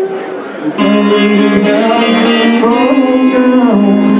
Only now broken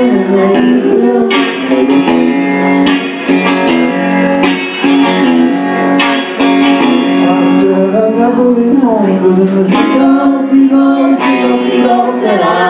Seagulls, seagulls, seagulls, seagulls, seagulls, seagulls, seagulls, seagulls, seagulls,